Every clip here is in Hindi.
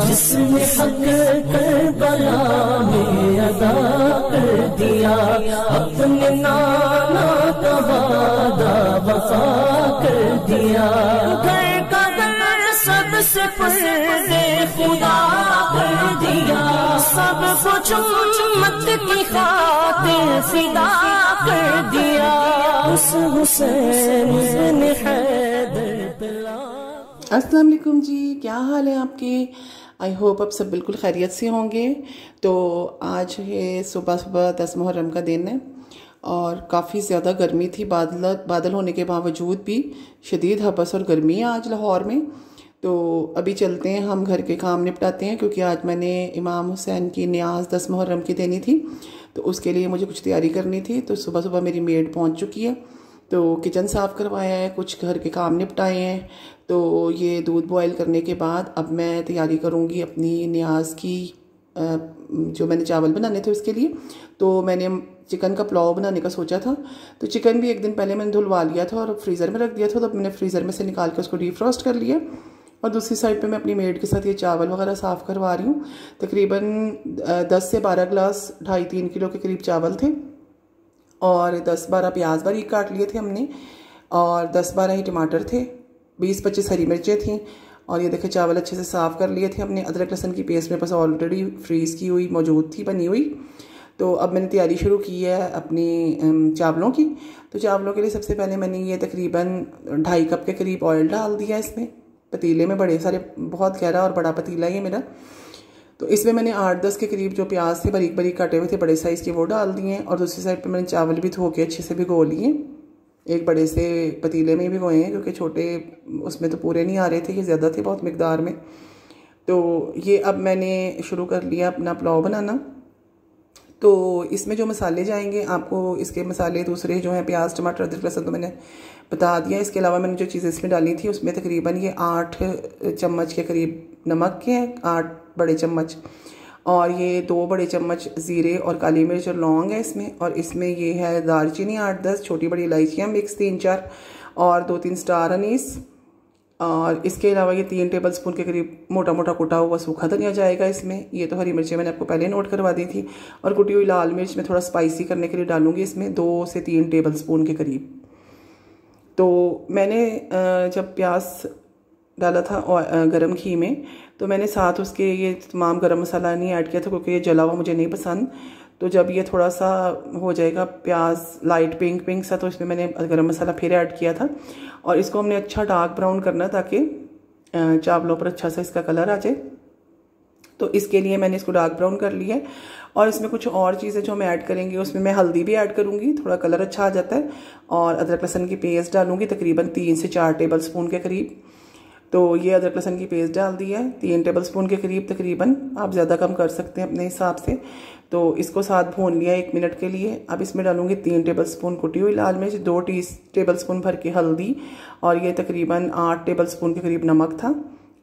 जिसने हक कर बला में अदा कर दिया, अपने नाना का वादा वफा कर दिया। घर का घर सबसे पर्दे खुदा कर दिया। सब कुछ उम्मत की खातिर फिदा कर दिया। उस हुसैन हैदर वालेकुम जी, क्या हाल है आपके? आई होप आप सब बिल्कुल खैरियत से होंगे। तो आज है सुबह सुबह दस मुहर्रम का दिन है और काफ़ी ज़्यादा गर्मी थी, बादल बादल होने के बावजूद भी शदीद हबस और गर्मी है आज लाहौर में। तो अभी चलते हैं, हम घर के काम निपटाते हैं क्योंकि आज मैंने इमाम हुसैन की न्याज दस मुहर्रम की देनी थी। तो उसके लिए मुझे कुछ तैयारी करनी थी। तो सुबह सुबह मेरी मेड पहुँच चुकी है। तो किचन साफ़ करवाया है, कुछ घर के काम निपटाए हैं। तो ये दूध बॉयल करने के बाद अब मैं तैयारी करूँगी अपनी न्याज की जो मैंने चावल बनाने थे उसके लिए। तो मैंने चिकन का पुलाव बनाने का सोचा था। तो चिकन भी एक दिन पहले मैंने धुलवा लिया था और फ्रीज़र में रख दिया था। तो मैंने फ्रीज़र में से निकाल के उसको डीफ्रॉस्ट कर लिया। और दूसरी साइड पे मैं अपनी मेड के साथ ये चावल वगैरह साफ़ करवा रही हूँ। तकरीबन दस से बारह गिलास ढाई तीन किलो के करीब चावल थे। और दस बारह प्याज बारीक काट लिए थे हमने, और दस बारह ही टमाटर थे, बीस पच्चीस हरी मिर्चें थी, और ये देखे चावल अच्छे से साफ़ कर लिए थे हमने। अदरक लहसन की पेस्ट मेरे पास ऑलरेडी फ्रीज़ की हुई, मौजूद थी, बनी हुई। तो अब मैंने तैयारी शुरू की है अपनी चावलों की। तो चावलों के लिए सबसे पहले मैंने ये तकरीबन ढाई कप के करीब ऑयल डाल दिया इसमें। पतीले में बड़े सारे, बहुत गहरा और बड़ा पतीला ये मेरा। तो इसमें मैंने आठ दस के करीब जो प्याज थे, बारीक बारीक काटे हुए थे, बड़े साइज़ के वो डाल दिए और दूसरी साइड पे मैंने चावल भी धो के अच्छे से भिगो लिए। एक बड़े से पतीले में भी भिगोए हैं, क्योंकि छोटे उसमें तो पूरे नहीं आ रहे थे, ये ज़्यादा थे बहुत मकदार में। तो ये अब मैंने शुरू कर लिया अपना पुलाव बनाना। तो इसमें जो मसाले जाएँगे, आपको इसके मसाले, दूसरे जो हैं प्याज, टमाटर, अदरक, लहसुन तो मैंने बता दिया। इसके अलावा मैंने जो चीज़ें इसमें डाली थी, उसमें तकरीबन ये आठ चम्मच के करीब नमक के हैं, आठ बड़े चम्मच। और ये दो बड़े चम्मच ज़ीरे और काली मिर्च और लौंग है इसमें। और इसमें ये है दालचीनी आठ दस, छोटी बड़ी इलायचियाँ मिक्स तीन चार और दो तीन स्टार अनीस। और इसके अलावा ये तीन टेबल स्पून के करीब मोटा मोटा कुटा हुआ सूखा धनिया जाएगा इसमें। ये तो हरी मिर्चें मैंने आपको पहले नोट करवा दी थी। और कुटी हुई लाल मिर्च मैं थोड़ा स्पाइसी करने के लिए डालूँगी इसमें दो से तीन टेबल स्पून के करीब। तो मैंने जब प्याज डाला था गरम घी में तो मैंने साथ उसके ये तमाम गरम मसाला नहीं ऐड किया था क्योंकि ये जला हुआ मुझे नहीं पसंद। तो जब ये थोड़ा सा हो जाएगा प्याज लाइट पिंक पिंक सा तो इसमें मैंने गरम मसाला फिर ऐड किया था। और इसको हमने अच्छा डार्क ब्राउन करना ताकि चावलों पर अच्छा सा इसका कलर आ जाए। तो इसके लिए मैंने इसको डार्क ब्राउन कर लिया है। और इसमें कुछ और चीज़ें जो मैं ऐड करेंगी, उसमें मैं हल्दी भी ऐड करूँगी, थोड़ा कलर अच्छा आ जाता है। और अदरक लहसन की पेस्ट डालूँगी, तकरीबन तीन से चार टेबल स्पून के करीब। तो ये अदरक लहसन की पेस्ट डाल दी है। तीन टेबल स्पून के करीब तकरीबन आप ज़्यादा कम कर सकते हैं अपने हिसाब से। तो इसको साथ भून लिया एक मिनट के लिए। अब इसमें डालूँगी तीन टेबल स्पून कुटी हुई लाल मिर्च, दो टी टेबल स्पून भर के हल्दी और ये तकरीबन आठ टेबल स्पून के करीब नमक था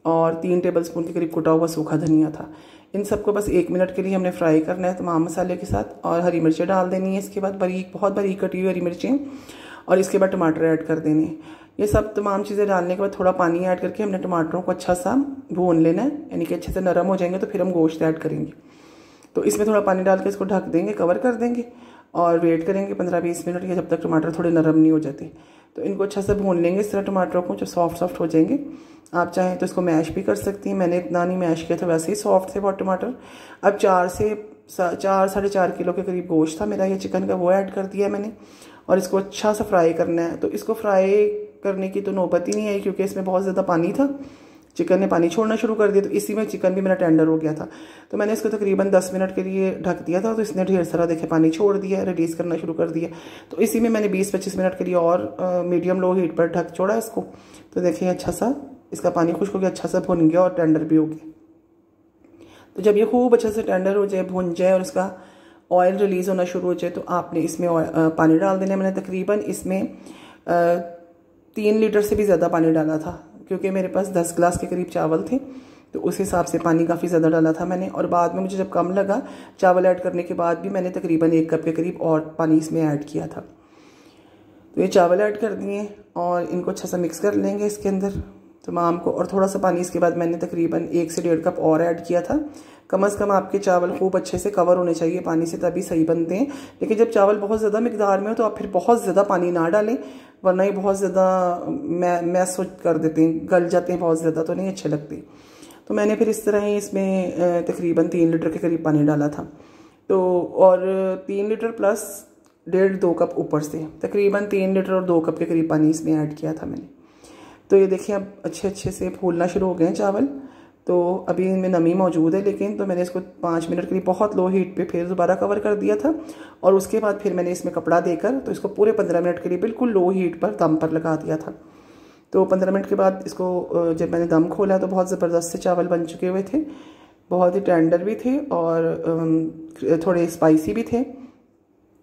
और तीन टेबल स्पून के करीब कुटा हुआ सूखा धनिया था। इन सबको बस एक मिनट के लिए हमने फ्राई करना है तमाम मसाले के साथ और हरी मिर्चें डाल देनी है। इसके बाद बारीक, बहुत बारीक कटी हुई हरी मिर्चें और इसके बाद टमाटर ऐड कर देने ये सब तमाम चीज़ें डालने के बाद थोड़ा पानी ऐड करके हमने टमाटरों को अच्छा सा भून लेना है, यानी कि अच्छे से नरम हो जाएँगे तो फिर हम गोश्त ऐड करेंगे। तो इसमें थोड़ा पानी डाल के इसको ढक देंगे, कवर कर देंगे और वेट करेंगे पंद्रह बीस मिनट के जब तक टमाटर थोड़े नरम नहीं हो जाते। तो इनको अच्छा से भून लेंगे इस तरह टमाटरों को, जो सॉफ्ट सॉफ्ट हो जाएँगे। आप चाहें तो इसको मैश भी कर सकती हैं। मैंने इतना नहीं मैश किया था, वैसे ही सॉफ्ट थे बहुत टमाटर। अब चार से, चार, साढ़े चार किलो के करीब गोश्त था मेरा, ये चिकन का वो ऐड कर दिया मैंने और इसको अच्छा सा फ्राई करना है। तो इसको फ्राई करने की तो नौबत ही नहीं आई, क्योंकि इसमें बहुत ज़्यादा पानी था। चिकन ने पानी छोड़ना शुरू कर दिया तो इसी में चिकन भी मेरा टेंडर हो गया था। तो मैंने इसको तकरीबन दस मिनट के लिए ढक दिया था तो इसने ढेर सारा देखे पानी छोड़ दिया रिलीज़ करना शुरू कर दिया। तो इसी में मैंने बीस पच्चीस मिनट के लिए और मीडियम लो हीट पर ढक छोड़ा इसको। तो देखिए अच्छा सा, इसका पानी खुश्क हो गया अच्छा सा भुन गया और टेंडर भी हो गया। तो जब ये खूब अच्छे से टेंडर हो जाए, भुन जाए और इसका ऑयल रिलीज़ होना शुरू हो जाए तो आपने इसमें पानी डाल देना मैंने तकरीबन। इसमें तीन लीटर से भी ज़्यादा पानी डाला था, क्योंकि मेरे पास दस गिलास के करीब चावल थे तो उस हिसाब से पानी काफ़ी ज़्यादा डाला था मैंने। और बाद में मुझे जब कम लगा, चावल ऐड करने के बाद भी मैंने तकरीबन एक कप के करीब और पानी इसमें ऐड किया था। तो ये चावल ऐड कर दिए और इनको अच्छा सा मिक्स कर लेंगे इसके अंदर तमाम को। और थोड़ा सा पानी इसके बाद मैंने तकरीबन एक से डेढ़ कप और ऐड किया था। कम अज़ कम आपके चावल खूब अच्छे से कवर होने चाहिए पानी से, तभी सही बनते हैं। लेकिन जब चावल बहुत ज़्यादा मकदार में हो तो आप फिर बहुत ज़्यादा पानी ना डालें। वरना ही बहुत ज़्यादा, मै मैस कर देते हैं, गल जाते हैं बहुत ज़्यादा तो नहीं अच्छे लगते। तो मैंने फिर इस तरह ही इसमें तकरीबन तीन लीटर के करीब पानी डाला था। तो और तीन लीटर प्लस डेढ़ दो कप ऊपर से, तकरीबन तीन लीटर और दो कप के करीब पानी इसमें ऐड किया था मैंने। तो ये देखिए, अब अच्छे अच्छे से फूलना शुरू हो गए हैं चावल। तो अभी इनमें नमी मौजूद है, लेकिन तो मैंने इसको पाँच मिनट के लिए बहुत लो हीट पे फिर दोबारा कवर कर दिया था और उसके बाद फिर मैंने इसमें कपड़ा देकर तो इसको पूरे पंद्रह मिनट के लिए बिल्कुल लो हीट पर दम पर लगा दिया था। तो पंद्रह मिनट के बाद इसको जब मैंने दम खोला तो बहुत ज़बरदस्त से चावल बन चुके हुए थे, बहुत ही टेंडर भी थे और थोड़े स्पाइसी भी थे,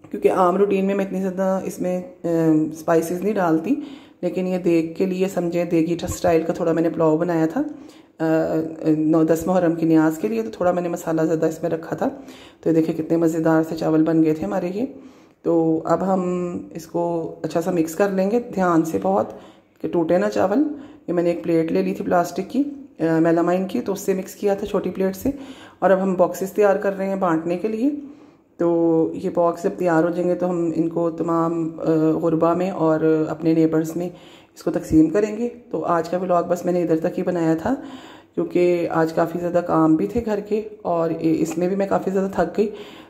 क्योंकि आम रूटीन में मैं इतनी ज़्यादा इसमें स्पाइसेस नहीं डालती, लेकिन ये देख के लिए समझें, देगी स्टाइल का थोड़ा मैंने पुलाव बनाया था। नौ, दस मुहर्रम की न्याज के लिए तो थोड़ा मैंने मसाला ज़्यादा इसमें रखा था। तो ये देखिए कितने मज़ेदार से चावल बन गए थे हमारे ये। तो अब हम इसको अच्छा सा मिक्स कर लेंगे, ध्यान से बहुत, कि टूटे ना चावल। ये मैंने एक प्लेट ले ली थी प्लास्टिक की मेलामाइन की तो उससे मिक्स किया था छोटी प्लेट से। और अब हम बॉक्सेस तैयार कर रहे हैं बांटने के लिए। तो ये बॉक्स जब तैयार हो जाएँगे तो हम इनको तमाम गुरबा में और अपने नेबर्स में इसको तकसीम करेंगे। तो आज का व्लॉग बस मैंने इधर तक ही बनाया था, क्योंकि आज काफ़ी ज़्यादा काम भी थे घर के, और इसमें भी मैं काफ़ी ज़्यादा थक गई।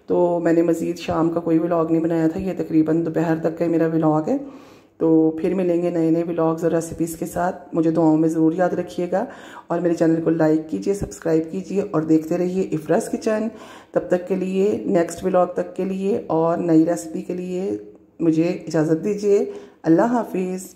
तो मैंने मज़ीद शाम का कोई व्लॉग नहीं बनाया था, ये तकरीबन दोपहर तक का मेरा व्लॉग है। तो फिर मिलेंगे नए नए व्लॉग्स और रेसिपीज़ के साथ। मुझे दुआओं में ज़रूर याद रखिएगा, और मेरे चैनल को लाइक कीजिए सब्सक्राइब कीजिए, और देखते रहिए इफ्रस किचन तब तक के लिए नेक्स्ट व्लॉग तक के लिए, और नई रेसिपी के लिए मुझे इजाज़त दीजिए। अल्लाह हाफिज़।